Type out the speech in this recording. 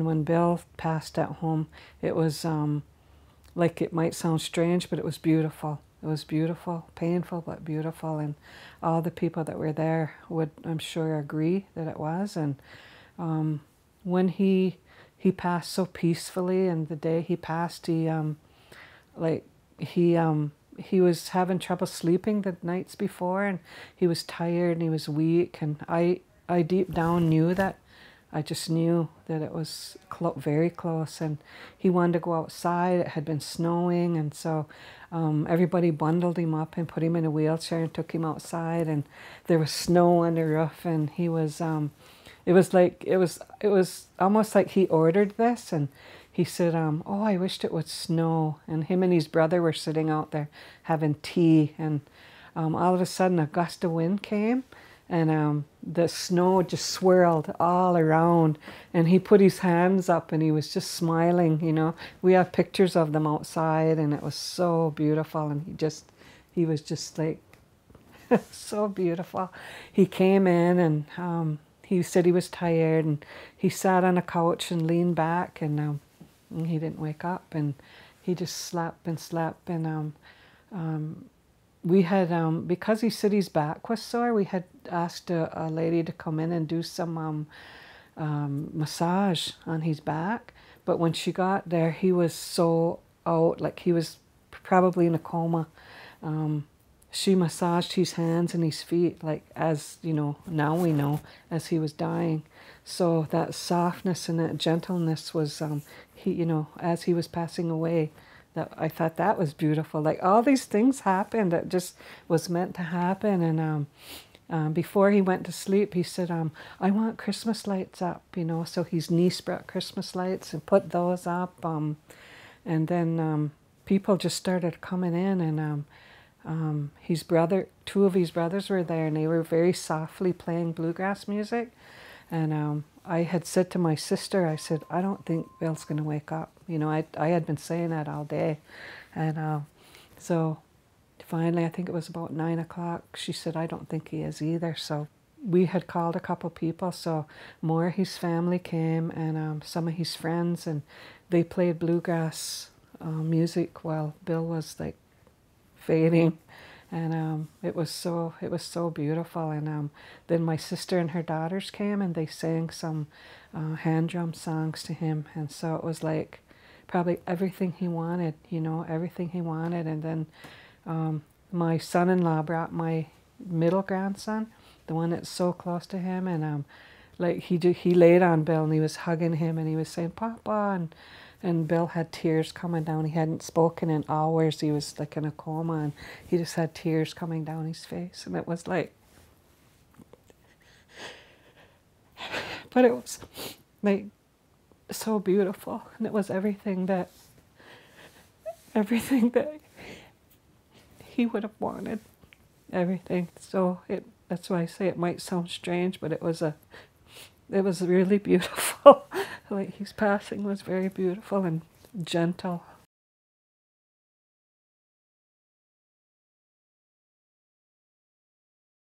And when Bill passed at home, it was um, like it might sound strange, but it was beautiful. It was beautiful, painful, but beautiful. And all the people that were there would, I'm sure, agree that it was. And um, when he he passed so peacefully, and the day he passed, he um, like he um, he was having trouble sleeping the nights before, and he was tired and he was weak. And I I deep down knew that I just knew that it was very close, and he wanted to go outside. It had been snowing, and so um, everybody bundled him up and put him in a wheelchair and took him outside. And there was snow on the roof, and he was. Um, it was like it was. It was almost like he ordered this, and he said, um, "Oh, I wished it would snow." And him and his brother were sitting out there having tea, and um, all of a sudden a gust of wind came and um, the snow just swirled all around. And he put his hands up and he was just smiling you know. We have pictures of them outside and it was so beautiful. And he just he was just like so beautiful. He came in and um, he said he was tired and he sat on a couch and leaned back and, um, and he didn't wake up. And he just slept and slept and um, um we had um, because he said his back was sore. We had asked a, a lady to come in and do some um, um, massage on his back. But when she got there, he was so out, like he was probably in a coma. Um, she massaged his hands and his feet, like as you know, now we know, as he was dying. So that softness and that gentleness was, um, he, you know, as he was passing away that I thought that was beautiful. Like all these things happened that just was meant to happen. And um, um, before he went to sleep, he said, um, "I want Christmas lights up," you know. So his niece brought Christmas lights and put those up. Um, and then um, people just started coming in, and um, um, his brother, two of his brothers were there, and they were very softly playing bluegrass music. And um, I had said to my sister, I said, I don't think Bill's going to wake up. You know, I, I had been saying that all day. And uh, so finally, I think it was about nine o'clock, she said, I don't think he is either. So we had called a couple people. So more his family came and um, some of his friends, and they played bluegrass uh, music while Bill was like fading and um, it was so it was so beautiful. And um, then my sister and her daughters came and they sang some uh, hand drum songs to him, and so it was like probably everything he wanted, you know, everything he wanted. And then um, my son-in-law brought my middle grandson, the one that's so close to him, and um, like he he laid on Bill and he was hugging him and he was saying Papa and and Bill had tears coming down. He hadn't spoken in hours. He was like in a coma, and he just had tears coming down his face. And it was like, but it was like so beautiful, and it was everything that, everything that he would have wanted, everything. So it that's why I say it might sound strange, but it was a, it was really beautiful. Like his passing was very beautiful and gentle